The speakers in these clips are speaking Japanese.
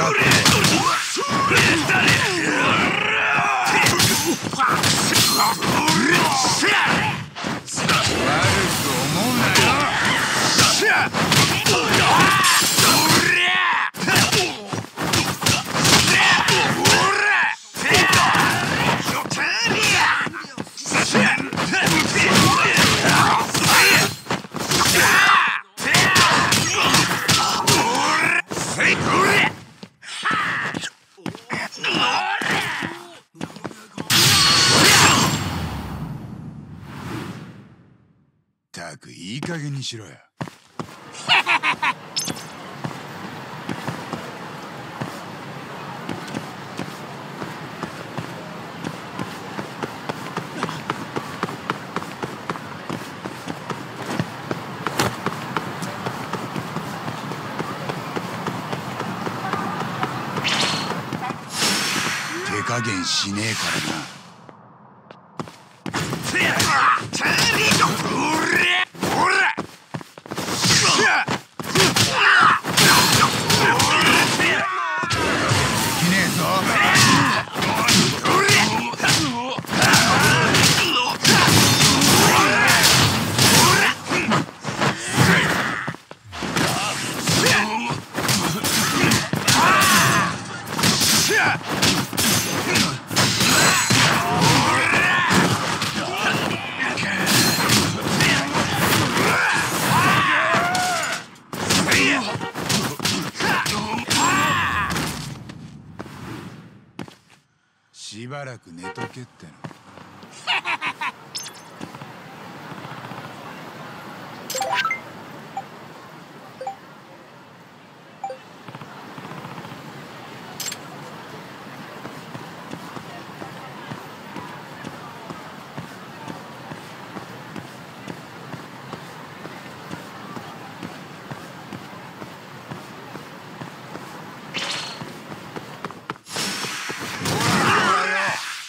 かったくいい加減にしろよ手加減しねえからな。Yeah! しばらく寝とけっての。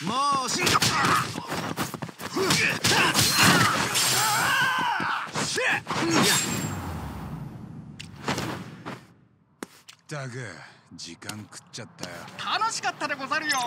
もうしったく時間食っちゃったよ。楽しかったでござるよ。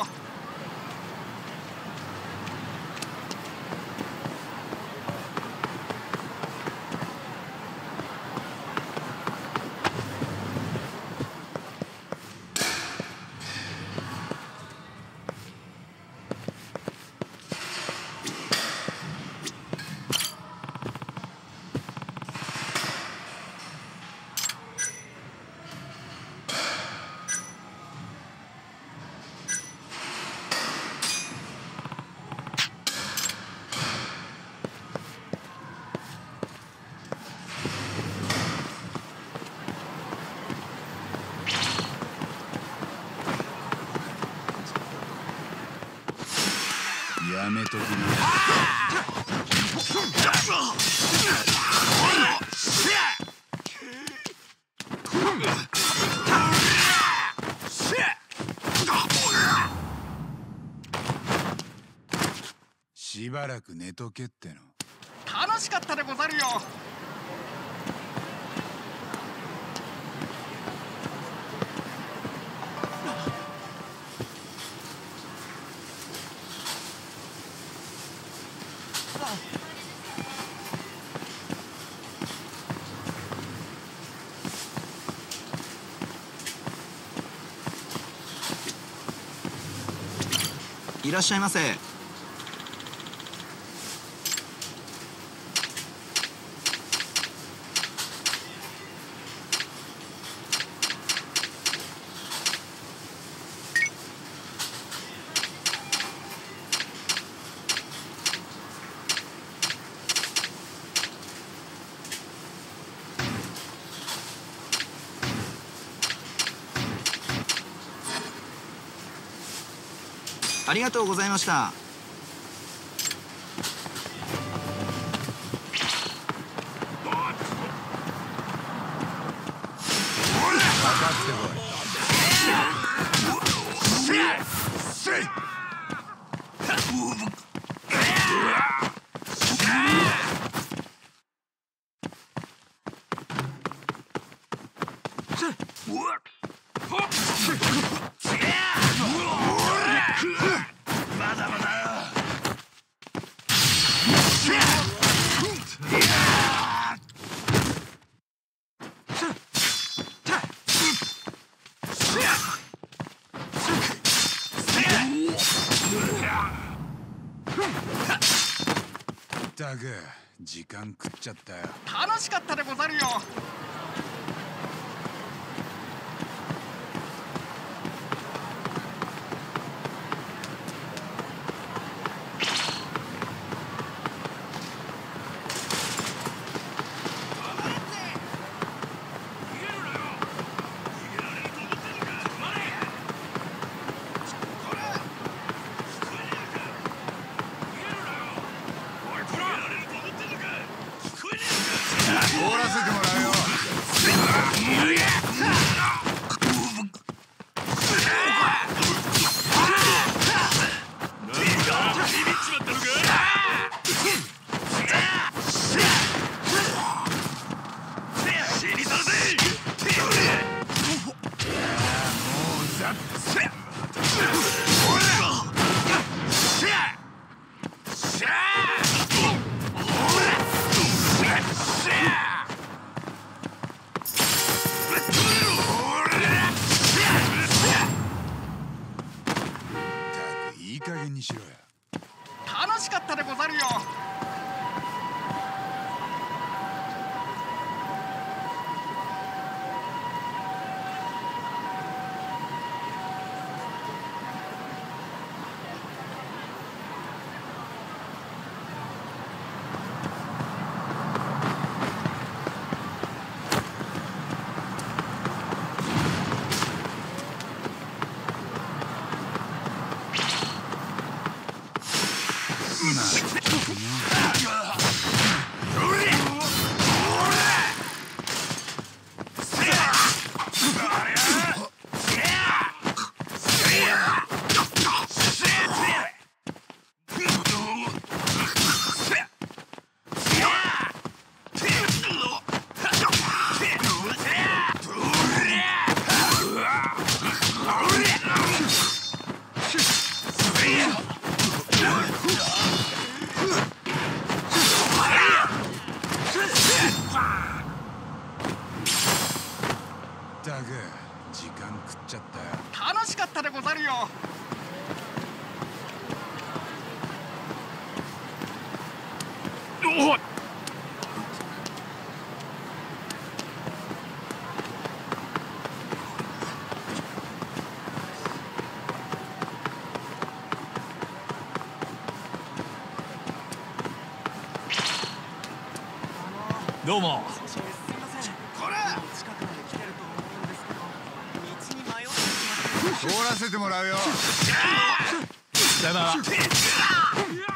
やめときな。しばらく寝とけっての楽しかったでござるよ。いらっしゃいませ。ありがとうございました。ったく時間食っちゃったよ。楽しかったでござるよ。ったく。時間食っちゃった。よ楽しかったでござるよ。どうも凍らせてもらうよ。さよなら。